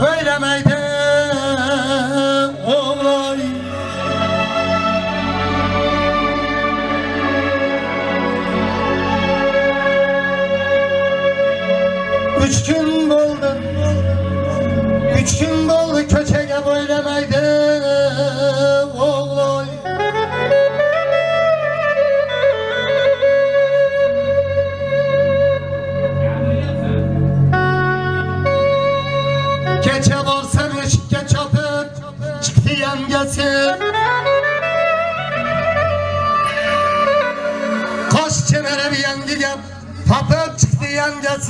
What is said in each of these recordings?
Wait a minute.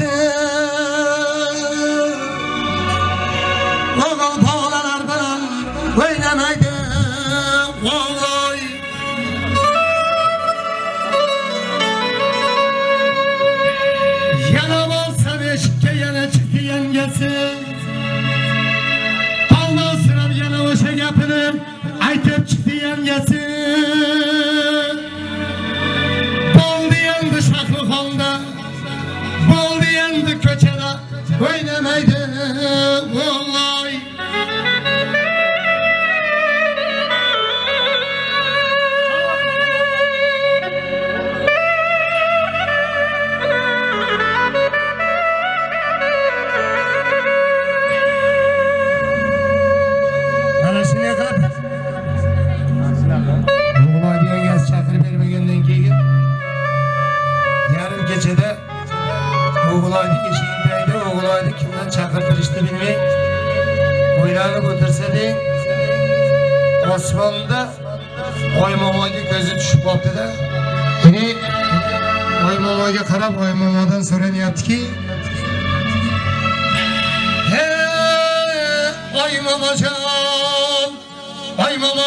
mountain. karıştırmayın. Buyrağını götürseydin Osmanlı'da Oymamaki gözü düşüp koptu da. Yine Oymamaki karab Oymamadan sonra ne yaptı ki? He Oymamacan Oymama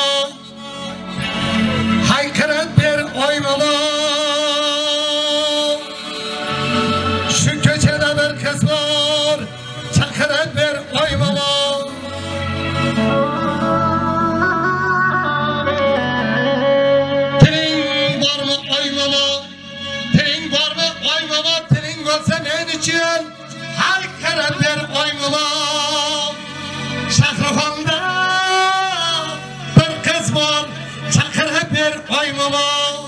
olsa ne için? Her kerepler oynulam. Şahrıfanda bir kız var. Çakır hep bir oynulam.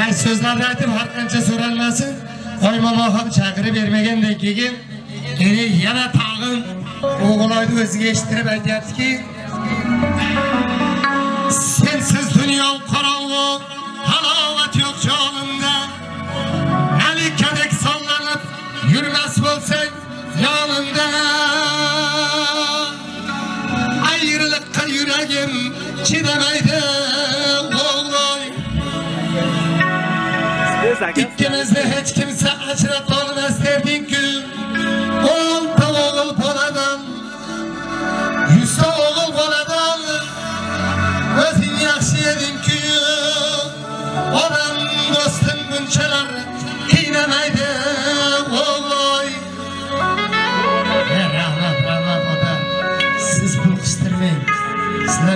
Ben sözlerde ettim. Harkanca sorarlasın. Oymamakım çakırı vermegen de kegim. Geri yana tağın. Oğulaydı özü geçtirip ediyatı ki. Sensiz dünya karanlık. nasip olsak yanında. Ayrılıkta yüreğim çidemeydi oğlum. Gittiğinizde hiç kimse acırat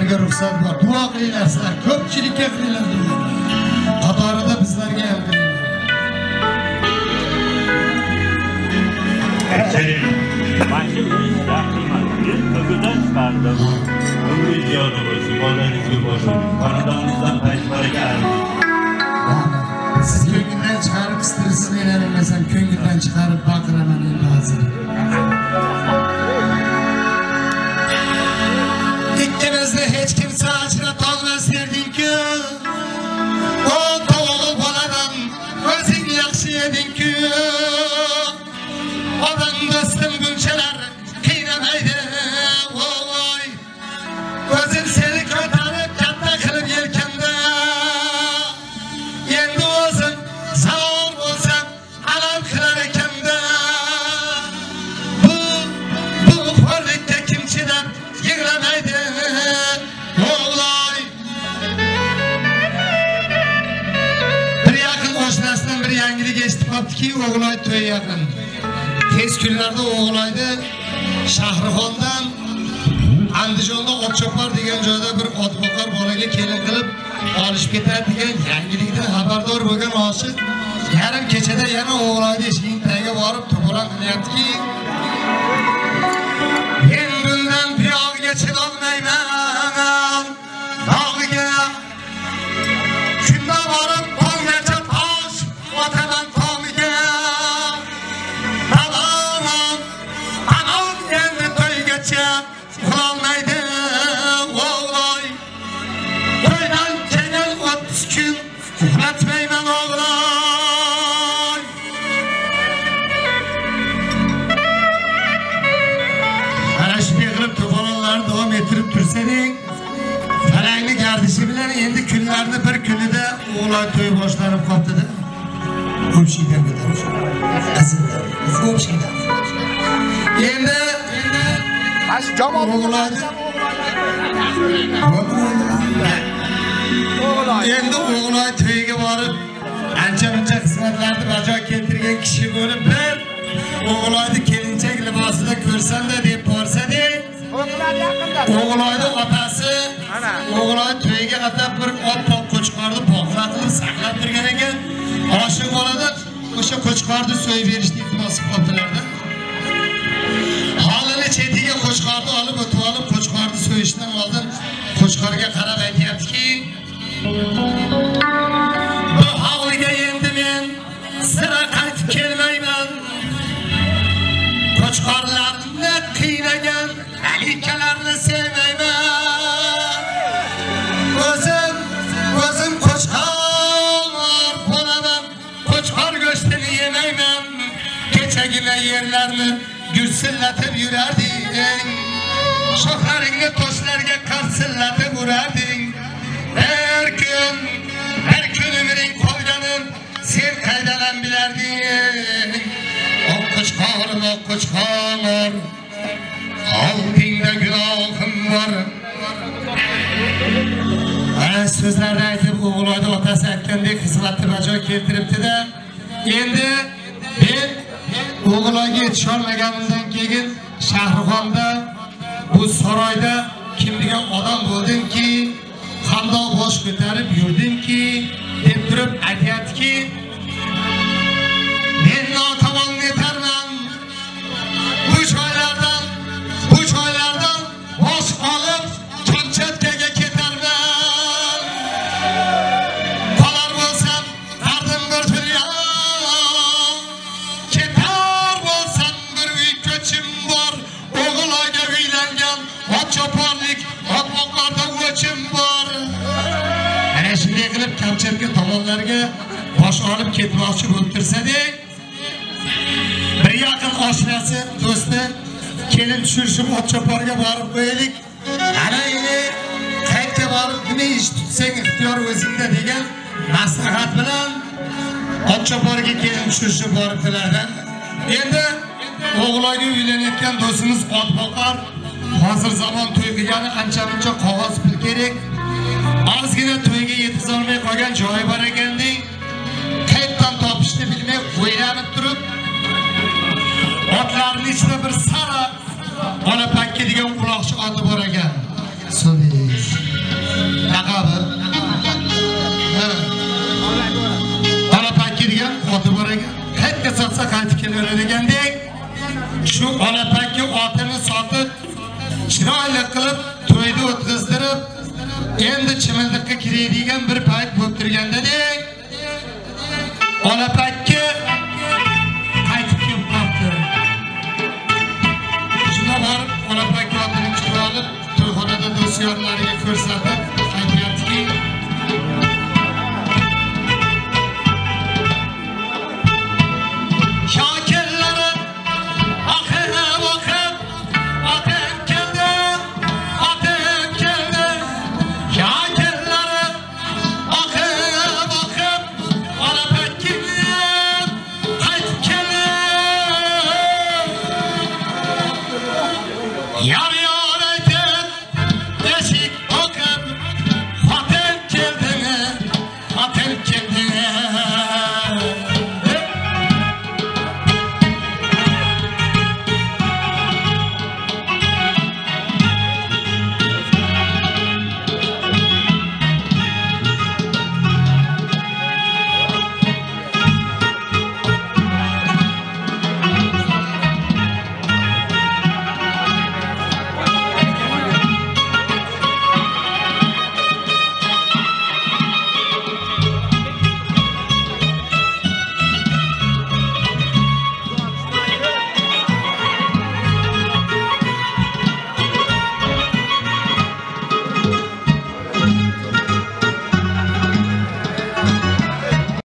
sizlarga ruxsat bor duo qilinglar sizlar ko'pchilikka qilinglar duo qatorida bizlarga ham qilinglar Mana shu ish yaxshi emas. Men ko'katdan chiqardim. Umri ziyoda bo'lsin, bolangizga bo'lsin. Xonadoningizdan payt baraka Rahmat. siz ko'ngildan chiqarib qistirsiz men ko'ngildan chiqarib baqiraman endi hozir eshitib o'g'loy to'y yaqin. Tez kunlarda o'g'loyni shahrixondan andijonda otchopar degan joyda bir otboqar bolaga kelin qilib olishib ketadi degan yangilikdan xabardor bo'lgan oshiq yarim kechada yana o'g'loyni eshigining tagiga borib to'polon qilyaptiki men bundan buyog'iga chidolmayman dog'iga shunda Ko'rib tursading falangni gardishi bilan endi kunlarni bir kunida o'g'lon to'y boshlanib qolibdida ko'tarib aslida ko'pchilikdan endi Mana shu jamoat o'g'lonni endi o'g'loy to'yiga borib ancha muncha xizmatlarni bajo keltirgan kishi bo'lib bir o'g'loyni kelinchak libosida ko'rsam-da deb O'g'loyni otasi o'g'loy to'yiga atab bir oppoq qo'chqorni bog'la qilib saqlab turgan ekan. Oshiq bolada o'sha qo'chqorni so'yib berishni iltimos holini kechagina yerlarni gursillatib yurarding. Shoxlaringni toshlarga qarsillatib urarding. Har kun har kun umring qolganin sen qaydadan bilarding? Oq qo'chqorim oq qo'chqor oldingda gunohim bor. Mana so'zlarni aytib o'g'loyni otasi aytgandek xizmatni bajo keltiribdi-da. Endi o'g'loyga yetisholmaganimdan keyin Shahrixonda bu saroyda kim degan odam bo'ldimki, qandoq bosh ko'tarib yurdimki, deb turib aytyaptiki, oshnasi do'sti kelin tushirishib ot choparga borib qo'yaylik. Ana endi qayerga borib nima ish tutsang ixtiyor o'zingda degan maslahat bilan ot choparga kelin tushirishib boribdilarda endi o'g'loyga uylanayotgan do'stimiz ot boqar hozir zamon to'y qilgani ancha muncha qog'oz pul kerak. Ozgina to'yga yetkazolmay qolgan joyi bor ekan deng. Qayerdan topishni bilmay o'ylanib turib otlarni ichida bir sara olapakka degan quloqchi oti bor ekan. Sudis laqabi. Ha. olapakka degan oti bor ekan. Qayerga sotsa qaytib kelaveradi ekandek. Shu olapakka otini sotib chiroyli qilib to'yni o'tkazdirib endi chimildiqqa kiradigan bir payt bo'lib turgandadek. Olapakka pakka shunda borib olapakka otini kutib olib to'yxonada do'st yorlariga ko'rsatib